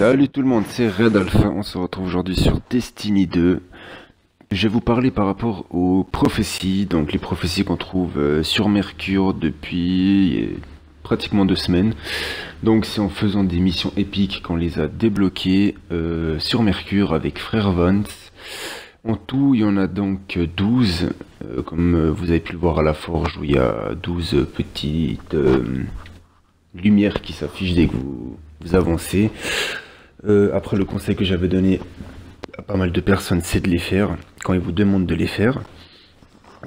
Salut tout le monde, c'est Red Alpha, on se retrouve aujourd'hui sur Destiny 2. Je vais vous parler par rapport aux prophéties, donc les prophéties qu'on trouve euh, sur Mercure depuis euh, pratiquement deux semaines. Donc c'est en faisant des missions épiques qu'on les a débloquées euh, sur Mercure avec Frère Vance. En tout, il y en a donc 12, comme vous avez pu le voir à la forge, où il y a 12 petites lumières qui s'affichent dès que vous avancez. Euh, après, le conseil que j'avais donné à pas mal de personnes, c'est de les faire quand ils vous demandent de les faire.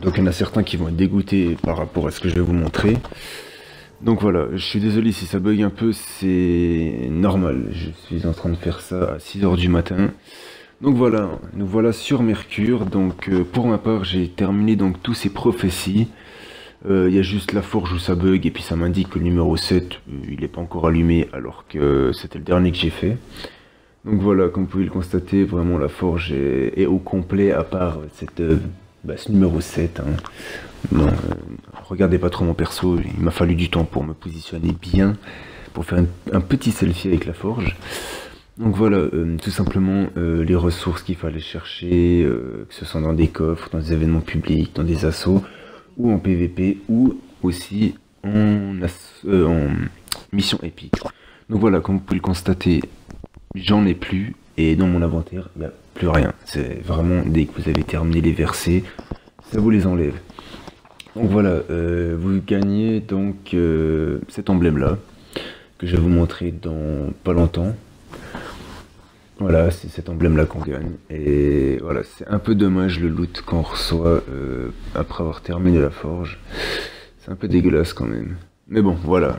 Donc, il y en a certains qui vont être dégoûtés par rapport à ce que je vais vous montrer. Donc voilà, je suis désolé si ça bug un peu, c'est normal. Je suis en train de faire ça à 6h du matin. Donc voilà, nous voilà sur Mercure. Donc euh, pour ma part, j'ai terminé donc tous ces prophéties. Euh, il y a juste la forge où ça bug et puis ça m'indique que le numéro 7 euh, il n'est pas encore allumé alors que c'était le dernier que j'ai fait. Donc voilà, comme vous pouvez le constater, vraiment la forge est, au complet à part cette, euh, bah, ce numéro 7. Hein. regardez pas trop mon perso, il m'a fallu du temps pour me positionner bien, pour faire un petit selfie avec la forge. Donc voilà, tout simplement les ressources qu'il fallait chercher, que ce soit dans des coffres, dans des événements publics, dans des assauts ou en PVP ou aussi en, euh, en mission épique. Donc voilà, comme vous pouvez le constater, j'en ai plus et dans mon inventaire, il n'y a plus rien. C'est vraiment dès que vous avez terminé les versets, ça vous les enlève. Donc voilà, euh, vous gagnez donc euh, cet emblème là que je vais vous montrer dans pas longtemps. Voilà, c'est cet emblème-là qu'on gagne. Et voilà, c'est un peu dommage le loot qu'on reçoit euh, après avoir terminé la forge. C'est un peu dégueulasse quand même. Mais bon, voilà,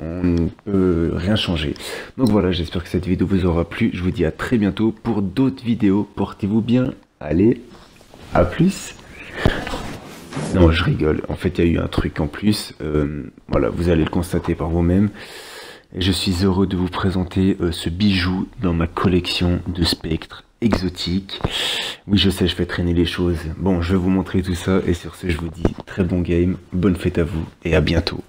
on ne peut rien changer. Donc voilà, j'espère que cette vidéo vous aura plu. Je vous dis à très bientôt pour d'autres vidéos. Portez-vous bien. Allez, à plus. Non, je rigole. En fait, il y a eu un truc en plus. Euh, voilà, vous allez le constater par vous-même. Je suis heureux de vous présenter euh, ce bijou dans ma collection de spectres exotiques. Oui, je sais, je fais traîner les choses. Bon, je vais vous montrer tout ça et sur ce, je vous dis très bon game, bonne fête à vous et à bientôt.